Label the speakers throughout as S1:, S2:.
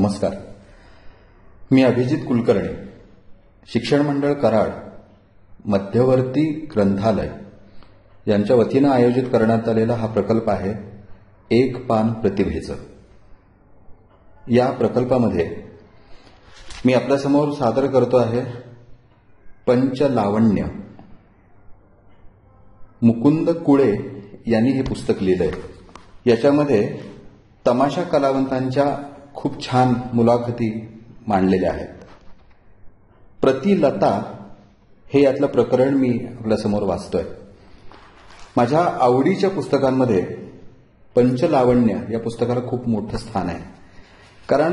S1: नमस्कार. मी अभिजित कुलकर्णी शिक्षण मंडळ कराड मध्यवर्ती ग्रंथालय. यांच्या वतीनं आयोजित करण्यात आलेला हा प्रकल्प आहे एक पान प्रतिभेचं. या प्रकल्पामध्ये मी आपल्यासमोर सादर करतो आहे पंचलावण्य. मुकुंद कुळे यांनी हे पुस्तक लिहिलंय. याच्यामध्ये तमाशा कलावंतांच्या खूप छान मुलाखती मांडलेल्या आहेत. प्रतिलता हे यातलं प्रकरण मी आपल्यासमोर वाचतोय. माझ्या आवडीच्या पुस्तकांमध्ये पंचलावण्य या पुस्तकाला खूप मोठं स्थान आहे. कारण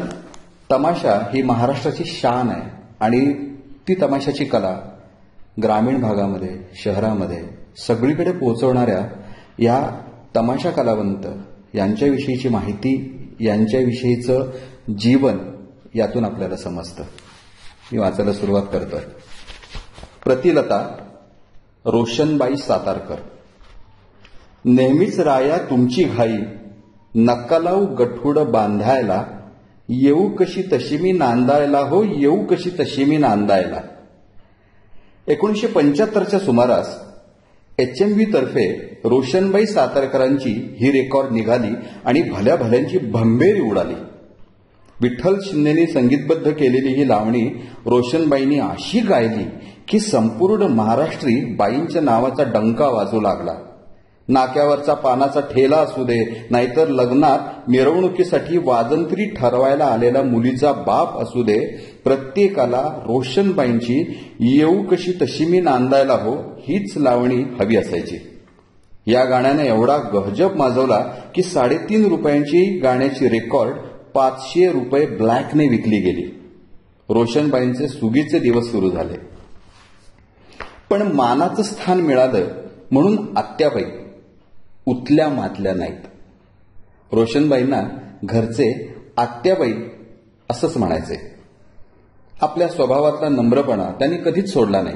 S1: तमाशा ही महाराष्ट्राची शान आहे आणि ती तमाशाची कला ग्रामीण भागामध्ये शहरामध्ये सगळीकडे पोहोचवणाऱ्या या तमाशा कलावंत यांच्याविषयीची माहिती यांच्याविषयीचं जीवन यातून आपल्याला समजतं. मी वाचायला सुरुवात करतोय. प्रतिलता रोशनबाई सातारकर. नेहमीच राया तुमची घाई नक्कालाऊ गठुड बांधायला येऊ कशी तशी मी नांदायला हो येऊ कशी तशी मी नांदायला. एकोणीशे पंच्याहत्तरच्या सुमारास एच एम तर्फे रोशनबाई सातारकरांची ही रेकॉर्ड निघाली आणि भल्या भल्यांची भंबेरी उडाली. विठ्ठल शिंदेने संगीतबद्ध केलेली ही लावणी रोशनबाईंनी अशी गायली की संपूर्ण महाराष्ट्री बाईंच्या नावाचा डंका वाजू लागला. नाक्यावरचा पानाचा ठेला असू दे नाहीतर लग्नात मिरवणुकीसाठी वाजंत्री ठरवायला आलेला मुलीचा बाप असू दे प्रत्येकाला रोशनबाईंची येऊ कशी तशी मी नांदायला हो हीच लावणी हवी असायची. या गाण्याने एवढा गहजब माजवला की साडेतीन रुपयांची गाण्याची रेकॉर्ड पाचशे रुपये ब्लॅकने विकली गेली. रोशनबाईंचे सुगीचे दिवस सुरू झाले. पण मानाचं स्थान मिळालं म्हणून आत्याबाई उतल्या मातल्या नाहीत. रोशनबाईंना घरचे आत्याबाई असंच म्हणायचे. आपल्या स्वभावातला नम्रपणा त्यांनी कधीच सोडला नाही.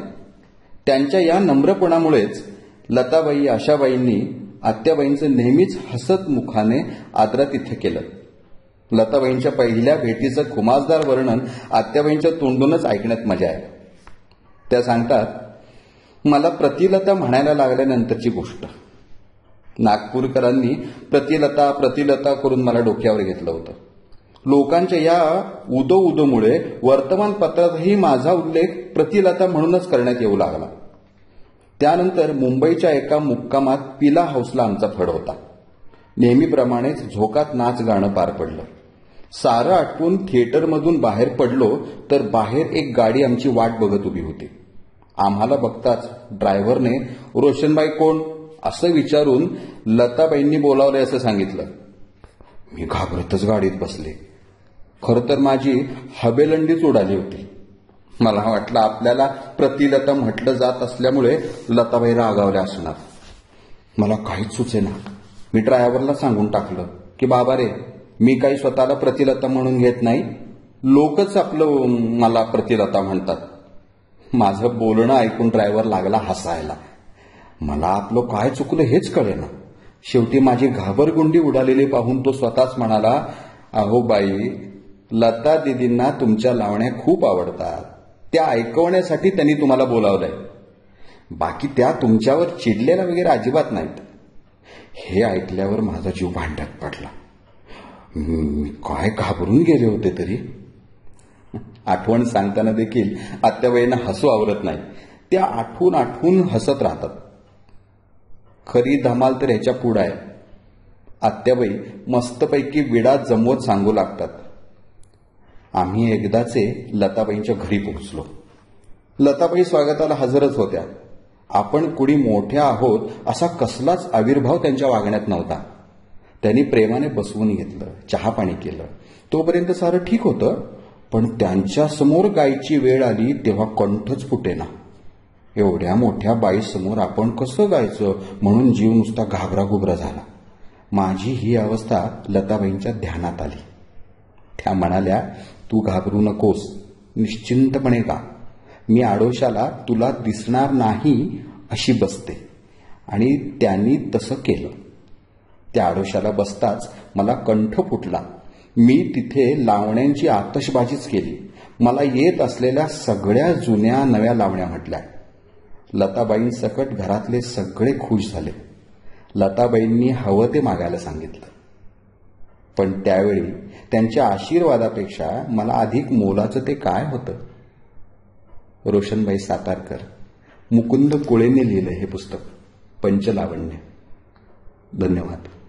S1: त्यांच्या या नम्रपणामुळेच लताबाई आशाबाईंनी आत्याबाईंचं नेहमीच हसत मुखाने आदरातिथ्य केलं. लताबाईंच्या पहिल्या भेटीचं खुमासदार वर्णन आत्याबाईंच्या तोंडूनच ऐकण्यात मजा आहे. त्या सांगतात मला प्रतिलता म्हणायला लागल्यानंतरची गोष्ट. नागपूरकरांनी प्रतिलता प्रतिलता करून मला डोक्यावर घेतलं होतं. लोकांच्या या उदो उदोमुळे वर्तमानपत्रातही माझा उल्लेख प्रतिलता म्हणूनच करण्यात येऊ लागला. त्यानंतर मुंबईच्या एका मुक्कामात पिला हाऊसला आमचा फड होता. नेहमीप्रमाणेच झोकात नाच गाणं पार पडलं. सारं आटपून थिएटरमधून बाहेर पडलो तर बाहेर एक गाडी आमची वाट बघत उभी होती. आम्हाला बघताच ड्रायव्हरने रोशनबाई कोण? असं विचारून लताबाईंनी बोलावले असं सांगितलं. मी घाबरतच गाडीत बसले. खरं तर माझी हबेलंडीच उडाली होती. मला वाटलं आपल्याला प्रतिलता म्हटलं जात असल्यामुळे लताबाई रागावल्या असणार. मला काहीच सुचेना. मी ड्रायव्हरला सांगून टाकलं की बाबा रे मी काही स्वतःला प्रतिलता म्हणून घेत नाही. लोकच आपलं मला प्रतिलता म्हणतात. माझं बोलणं ऐकून ड्रायव्हर लागला हसायला. मला आपलं काय चुकलं हेच कळेना. शेवटी माझी घाबरगुंडी उडालेली पाहून तो स्वतःच म्हणाला अहो बाई लता दिदींना तुमच्या लावण्या खूप आवडतात. त्या ऐकवण्यासाठी त्यांनी तुम्हाला बोलावलंय. बाकी त्या तुमच्यावर चिडलेल्या वगैरे अजिबात नाहीत. हे ऐकल्यावर माझा जीव भांड्यात पडला. मी काय घाबरून गेले होते तरी? आठवण सांगताना देखील आत्याबाईंना हसू आवरत नाही. त्या आठवून आठवून हसत राहतात. खरी धमाल तर ह्याच्या पुढं आहे. आत्याबाई मस्तपैकी विडा जमवत सांगू लागतात. आम्ही एकदाचे लताबाईंच्या घरी पोहोचलो. लताबाई स्वागताला हजरच होत्या. आपण कुणी मोठ्या आहोत असा कसलाच आविर्भाव त्यांच्या वागण्यात नव्हता. त्यांनी प्रेमाने बसवून घेतलं चहा पाणी केलं. तोपर्यंत सारं ठीक होतं पण त्यांच्यासमोर गायची वेळ आली तेव्हा कंठच फुटेना. एवढ्या मोठ्या बाईसमोर आपण कसं गायचं म्हणून जीव नुसता घाबराघुबरा झाला. माझी ही अवस्था लताबाईंच्या ध्यानात आली. त्या म्हणाल्या तू घाबरू नकोस. निश्चिंतपणे गा. मी आडोशाला तुला दिसणार नाही अशी बसते. आणि त्यांनी तसं केलं. त्या आडोशाला बसताच मला कंठ फुटला. मी तिथे लावण्यांची आतषबाजीच केली. मला येत असलेल्या सगळ्या जुन्या नव्या लावण्या म्हटल्या. लताबाईंसकट घरातले सगळे खुश झाले. लताबाईंनी हवं ते मागायला सांगितलं. पण त्यावेळी त्यांच्या आशीर्वादापेक्षा मला अधिक मोलाचं ते काय होतं? रोशनबाई सातारकर मुकुंद कुळेने लिहिलं हे पुस्तक पंचलावण्य. धन्यवाद.